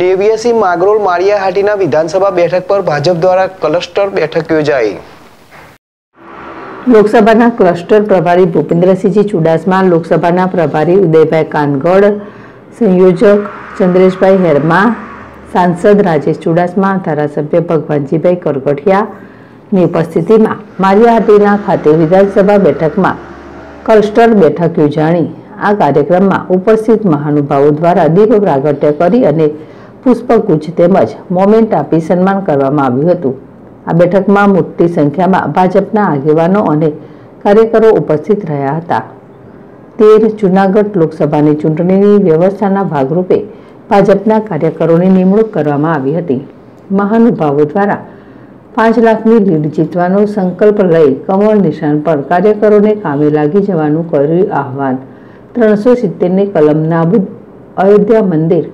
નેવ્યાસી માગરોલ માળિયાહાટીના વિધાનસભા બેઠક પર ભાજપ દ્વારા ક્લસ્ટર બેઠક યોજાઈ. લોકસભાના ક્લસ્ટર પ્રભારી ભૂપેન્દ્રસિંહજી ચુડાસમા, લોકસભાના પ્રભારી ઉદયભાઈ કાનગોડ સંયોજક ચંદ્રેશભાઈ હેરમા, સાંસદ રાજેશ ચુડાસમા, ધારાસભ્ય ભગવાનજીભાઈ કરગઠિયાની ઉપસ્થિતિમાં મારિયાહાટીના ખાતે વિધાનસભા બેઠકમાં ક્લસ્ટર બેઠક યોજાણી. આ કાર્યક્રમમાં ઉપસ્થિત મહાનુભાવો દ્વારા દીપ પ્રાગટ્ય કરી અને પુષ્પગુચ્છ તેમજ મોમેન્ટ આપી સન્માન કરવામાં આવ્યું હતું. આ બેઠકમાં મોટી સંખ્યામાં ભાજપના આગેવાનો અને કાર્યકરો ઉપસ્થિત રહ્યા હતા. તેર જૂનાગઢ લોકસભાની ચૂંટણીની વ્યવસ્થાના ભાગરૂપે ભાજપના કાર્યકરોની નિમણૂક કરવામાં આવી હતી. મહાનુભાવો દ્વારા પાંચ લાખની લીડ જીતવાનો સંકલ્પ લઈ કમળ નિશાન પર કાર્યકરોને કામે લાગી જવાનું કર્યું આહવાન. ત્રણસો સિત્તેરની કલમ નાબૂદ અયોધ્યા મંદિર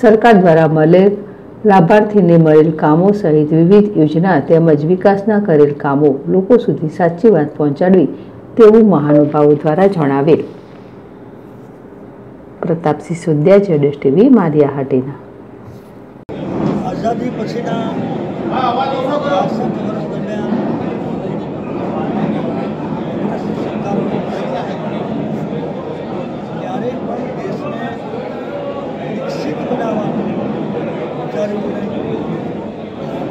સરકાર દ્વારા મળેલ લાભાર્થીને મળેલ કામો સહિત વિવિધ યોજના તેમજ વિકાસના કરેલ કામો લોકો સુધી સાચી વાત પહોંચાડવી તેવું મહાનુભાવો દ્વારા જણાવેલ. પ્રતાપસિંહ સોદ્યા જેડેશ ટીવી મારિયાહાટીના આઝાદી પછીના સાત વર્ષ દરમિયાન સરકારોની ત્યારે પણ દેશને વિકસિત બનાવવાનું વિચાર્યું નહીં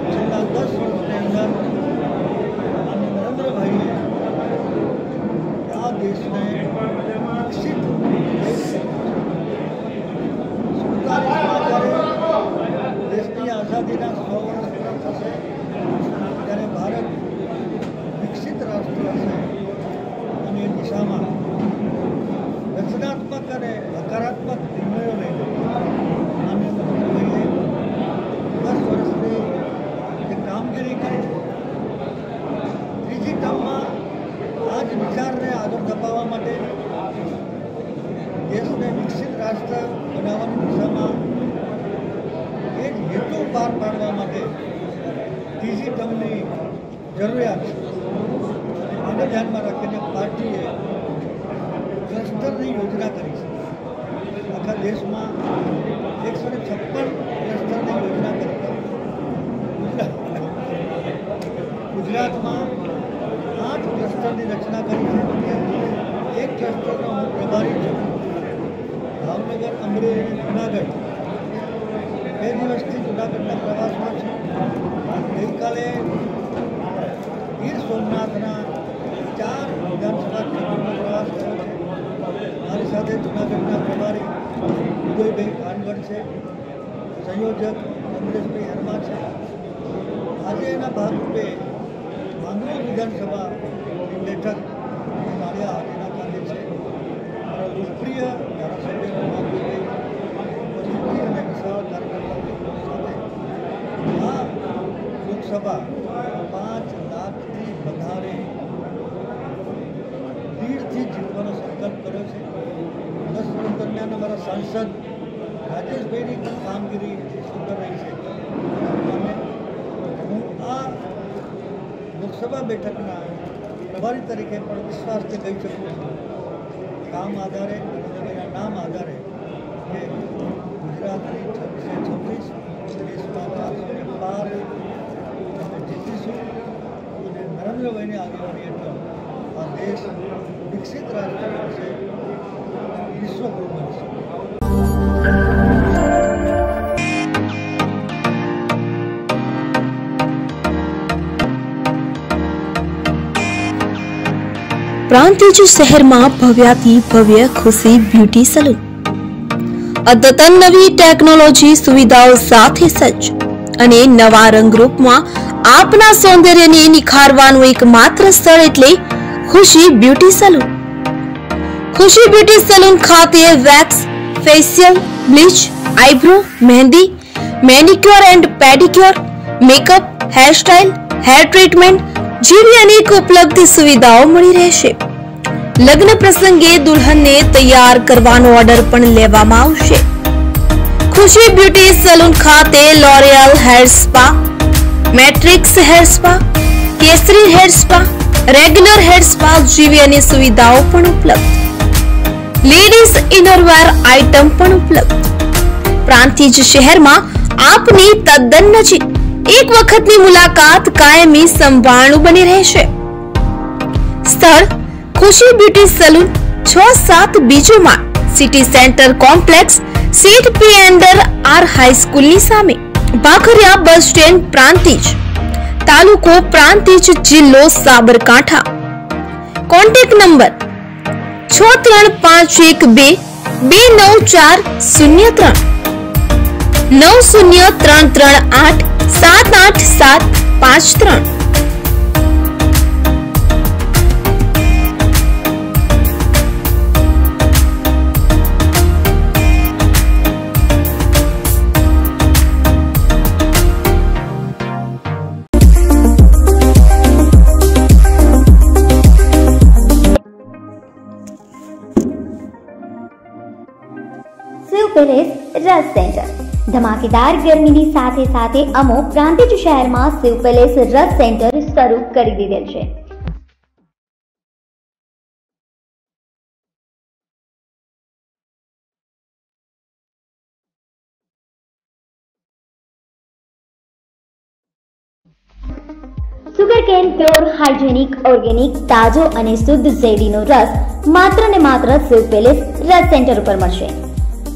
છેલ્લા દસ વર્ષની અંદર માનનીય નરેન્દ્રભાઈએ આ દેશને વિકસિત દેશ સુડતાલીસમાં જ્યારે દેશની આઝાદીના સો વર્ષ પૂરા થશે ત્યારે ભારત વિકસિત રાષ્ટ્ર હશે અને એ દિશામાં રચનાત્મક અને હકારાત્મક નિર્ણયો લઈને માન્ય નરેન્દ્રભાઈએ દસ વર્ષની જે કામગીરી કરી. ત્રીજી ટર્મમાં આ જ વિચારને આગળ ધપાવવા માટે દેશને વિકસિત રાષ્ટ્ર બનાવવાની દિશામાં એક હેતુ પાર પાડવા માટે ત્રીજી ટર્મની જરૂરિયાત છે. અને ધ્યાનમાં રાખીને પાર્ટીએ ક્લસ્ટરની યોજના કરી છે આખા દેશમાં એકસો ને છપ્પન ક્લસ્ટરની યોજના કરી છે. ગુજરાત ગુજરાતમાં આઠ ક્લસ્ટરની રચના કરી છે. એક ક્લસ્ટરનો હું પ્રભારી છું. ભાવનગર, અમરેલી જુનાગઢ. બે દિવસથી જુનાગઢના પ્રવાસમાં છું. ગઈકાલે ગીર સોમનાથના ચાર વિધાનસભા ક્ષેત્રોનો પ્રવાસ કર્યો છે. મારી સાથે જૂનાગઢના પ્રભારી ઉદયભાઈ ખાનગઢ છે, સંયોજક ચંદ્રેશભાઈ હરમા છે. આજે એના ભાગરૂપે માંગરોળ વિધાનસભાની બેઠક માળિયા એના ખાતે છે. લોકપ્રિય ધારાસભ્ય અને વિશાળ કાર્યકર્તાઓ આ લોકસભા પાંચ લાખથી વધારે જીતવાનો સંકલ્પ કર્યો છે. દસ વર્ષ દરમિયાન અમારા સાંસદ રાજેશભાઈની પણ કામગીરી સુંદર રહી છે. અને હું આ લોકસભા બેઠકના પ્રભારી તરીકે પણ વિશ્વાસથી કહી શકું છું. કામ આધારે નામ આધારે કે ગુજરાતની છવ્વીસે છવ્વીસ દેશમાં ચારસો ને બાર અમે જીતીશું અને નરેન્દ્રભાઈની આગેવાની હેઠળ આ દેશ વિકસિત રાષ્ટ્ર બનશે વિશ્વગુરુ બનશે પ્રાંતિજ શહેરમાં ભવ્યાથી ભવ્ય, ખુશી, બ્યુટી સલૂન. અદ્યતન નવી ટેકનોલોજી સુવિધાઓ સાથે સજ્જ અને નવા રંગરૂપમાં આપના સૌંદર્યને નિખારવાનું એકમાત્ર સ્થળ એટલે Khushi beauty salon. Khushi beauty salon ખાતે wax, facial, bleach, eyebrow, mehndi, manicure and pedicure, makeup, hairstyle, hair treatment જેવી અનેક ઉપલબ્ધ સુવિધાઓ મળી રહેશે. લગ્ન પ્રસંગે દુલ્હનને તૈયાર કરવાનો ઓર્ડર પણ લેવામાં આવશે. ખુશી બ્યુટી સલૂન ખાતે L'Oreal hair spa Matrix hair spa Kesari hair spa regular hair spa જેવી અનેક સુવિધાઓ પણ ઉપલબ્ધ. લેડીઝ ઇનરવેર આઇટમ પણ ઉપલબ્ધ. પ્રાંતિજ શહેરમાં આપની તદ્દન નજીક એક વખતની મુલાકાત કાયમી સંભાળનું બની રહેશે. સ્થળ ખુશી બ્યુટી સલૂન છ સાત બીજો માળ સિટી સેન્ટર કોમ્પ્લેક્સ સીટ પી એન્ડર આર હાઈસ્કૂલની સામે. Bhakhariya bus stand Prantij. તાલુકો પ્રાંતિજ જિલ્લો સાબરકાંઠા. કોન્ટેક્ટ નંબર છ ત્રણ પાંચ એક બે બે નવ ચાર શૂન્ય ત્રણ નવ શૂન્ય ત્રણ ત્રણ આઠ સાત આઠ સાત પાંચ ત્રણ શિવ પેલેસ રસ સેન્ટર ધમાકેદાર ગરમીની સાથે સાથે અમો પ્રાંતિજ શહેરમાં શિવ પેલેસ રસ સેન્ટર શરૂ કરી દીધેલ છે. Sugar cane pure hygienic organic તાજો અને શુદ્ધ ઝેરીનો રસ માત્ર ને માત્ર શિવ પેલેસ રસ સેન્ટર ઉપર મળશે.